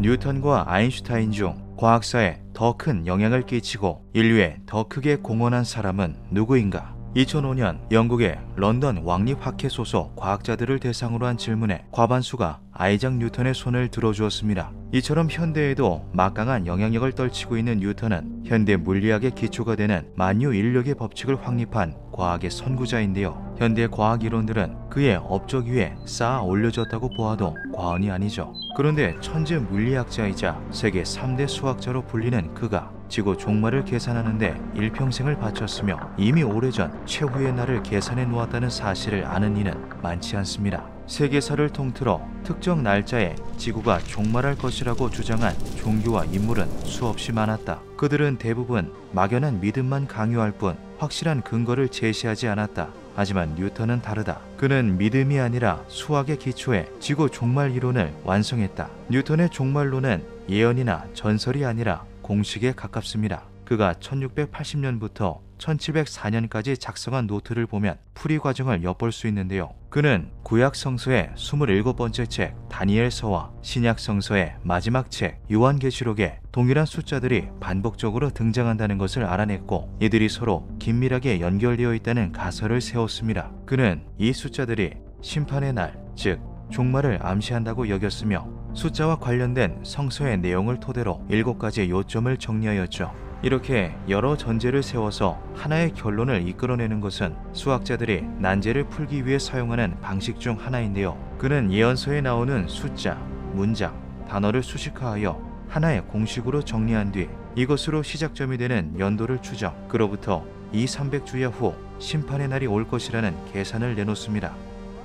뉴턴과 아인슈타인 중 과학사에 더 큰 영향을 끼치고 인류에 더 크게 공헌한 사람은 누구인가? 2005년 영국의 런던 왕립학회 소속 과학자들을 대상으로 한 질문에 과반수가 아이작 뉴턴의 손을 들어주었습니다. 이처럼 현대에도 막강한 영향력을 떨치고 있는 뉴턴은 현대 물리학의 기초가 되는 만유 인력의 법칙을 확립한 과학의 선구자인데요. 현대 과학 이론들은 그의 업적 위에 쌓아 올려졌다고 보아도 과언이 아니죠. 그런데 천재 물리학자이자 세계 3대 수학자로 불리는 그가 지구 종말을 계산하는데 일평생을 바쳤으며 이미 오래전 최후의 날을 계산해 놓았다는 사실을 아는 이는 많지 않습니다. 세계사를 통틀어 특정 날짜에 지구가 종말할 것이라고 주장한 종교와 인물은 수없이 많았다. 그들은 대부분 막연한 믿음만 강요할 뿐 확실한 근거를 제시하지 않았다. 하지만 뉴턴은 다르다. 그는 믿음이 아니라 수학의 기초에 지구 종말 이론을 완성했다. 뉴턴의 종말론은 예언이나 전설이 아니라 공식에 가깝습니다. 그가 1680년부터 1704년까지 작성한 노트를 보면 풀이 과정을 엿볼 수 있는데요. 그는 구약 성서의 27번째 책 다니엘서와 신약 성서의 마지막 책 요한계시록에 동일한 숫자들이 반복적으로 등장한다는 것을 알아냈고 이들이 서로 긴밀하게 연결되어 있다는 가설을 세웠습니다. 그는 이 숫자들이 심판의 날, 즉 종말을 암시한다고 여겼으며 숫자와 관련된 성서의 내용을 토대로 일곱 가지의 요점을 정리하였죠. 이렇게 여러 전제를 세워서 하나의 결론을 이끌어내는 것은 수학자들이 난제를 풀기 위해 사용하는 방식 중 하나인데요. 그는 예언서에 나오는 숫자, 문장, 단어를 수식화하여 하나의 공식으로 정리한 뒤 이것으로 시작점이 되는 연도를 추정, 그로부터 2, 300주야 후 심판의 날이 올 것이라는 계산을 내놓습니다.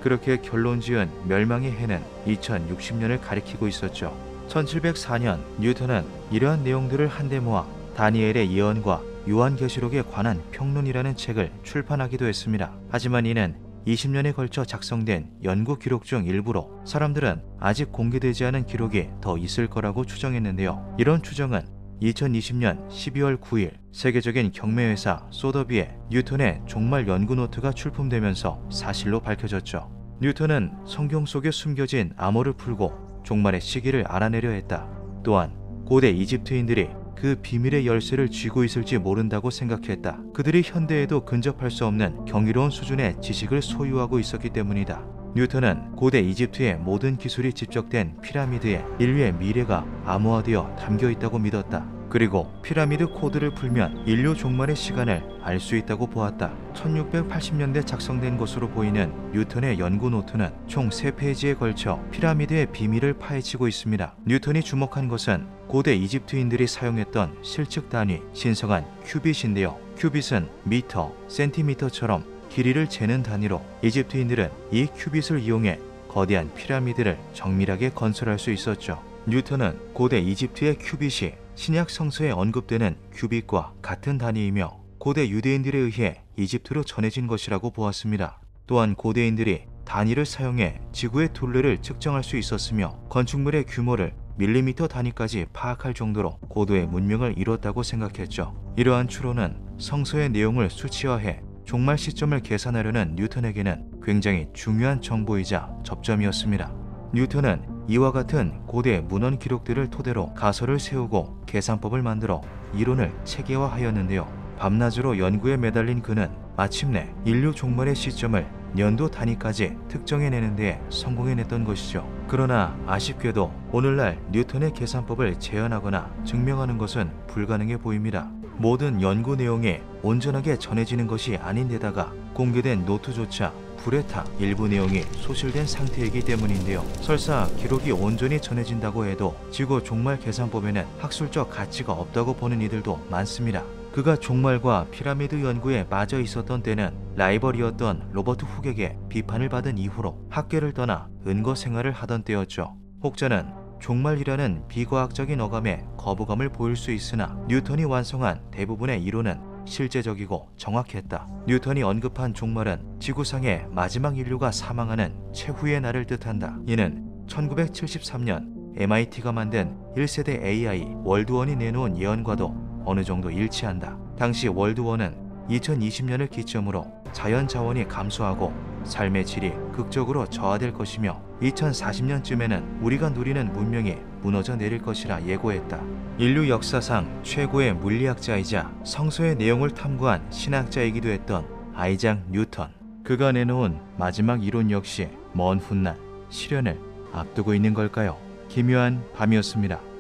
그렇게 결론 지은 멸망의 해는 2060년을 가리키고 있었죠. 1704년 뉴턴은 이러한 내용들을 한데 모아 다니엘의 예언과 요한계시록에 관한 평론이라는 책을 출판하기도 했습니다. 하지만 이는 20년에 걸쳐 작성된 연구 기록 중 일부로 사람들은 아직 공개되지 않은 기록이 더 있을 거라고 추정했는데요. 이런 추정은 2020년 12월 9일 세계적인 경매회사 소더비에 뉴턴의 종말 연구 노트가 출품되면서 사실로 밝혀졌죠. 뉴턴은 성경 속에 숨겨진 암호를 풀고 종말의 시기를 알아내려 했다. 또한 고대 이집트인들이 그 비밀의 열쇠를 쥐고 있을지 모른다고 생각했다. 그들이 현대에도 근접할 수 없는 경이로운 수준의 지식을 소유하고 있었기 때문이다. 뉴턴은 고대 이집트의 모든 기술이 집적된 피라미드에 인류의 미래가 암호화되어 담겨 있다고 믿었다. 그리고 피라미드 코드를 풀면 인류 종말의 시간을 알 수 있다고 보았다. 1680년대 작성된 것으로 보이는 뉴턴의 연구 노트는 총 3페이지에 걸쳐 피라미드의 비밀을 파헤치고 있습니다. 뉴턴이 주목한 것은 고대 이집트인들이 사용했던 실측 단위 신성한 큐빗인데요. 큐빗은 미터, 센티미터처럼 길이를 재는 단위로 이집트인들은 이 큐빗을 이용해 거대한 피라미드를 정밀하게 건설할 수 있었죠. 뉴턴은 고대 이집트의 큐빗이 신약 성서에 언급되는 큐빗과 같은 단위이며 고대 유대인들에 의해 이집트로 전해진 것이라고 보았습니다. 또한 고대인들이 단위를 사용해 지구의 둘레를 측정할 수 있었으며 건축물의 규모를 밀리미터 단위까지 파악할 정도로 고도의 문명을 이뤘다고 생각했죠. 이러한 추론은 성서의 내용을 수치화해 종말 시점을 계산하려는 뉴턴에게는 굉장히 중요한 정보이자 접점이었습니다. 뉴턴은 이와 같은 고대 문헌 기록들을 토대로 가설을 세우고 계산법을 만들어 이론을 체계화하였는데요. 밤낮으로 연구에 매달린 그는 마침내 인류 종말의 시점을 연도 단위까지 특정해내는 데 성공해냈던 것이죠. 그러나 아쉽게도 오늘날 뉴턴의 계산법을 재현하거나 증명하는 것은 불가능해 보입니다. 모든 연구 내용이 온전하게 전해지는 것이 아닌데다가 공개된 노트조차 불에 타 일부 내용이 소실된 상태이기 때문인데요. 설사 기록이 온전히 전해진다고 해도 지구 종말 계산법에는 학술적 가치가 없다고 보는 이들도 많습니다. 그가 종말과 피라미드 연구에 빠져 있었던 때는 라이벌이었던 로버트 훅에게 비판을 받은 이후로 학계를 떠나 은거 생활을 하던 때였죠. 혹자는 종말이라는 비과학적인 어감에 거부감을 보일 수 있으나 뉴턴이 완성한 대부분의 이론은 실제적이고 정확했다. 뉴턴이 언급한 종말은 지구상의 마지막 인류가 사망하는 최후의 날을 뜻한다. 이는 1973년 MIT가 만든 1세대 AI 월드원이 내놓은 예언과도 어느 정도 일치한다. 당시 월드원은 2020년을 기점으로 자연 자원이 감소하고 삶의 질이 극적으로 저하될 것이며 2040년쯤에는 우리가 누리는 문명이 무너져 내릴 것이라 예고했다. 인류 역사상 최고의 물리학자이자 성서의 내용을 탐구한 신학자이기도 했던 아이작 뉴턴. 그가 내놓은 마지막 이론 역시 먼 훗날 실현을 앞두고 있는 걸까요? 기묘한 밤이었습니다.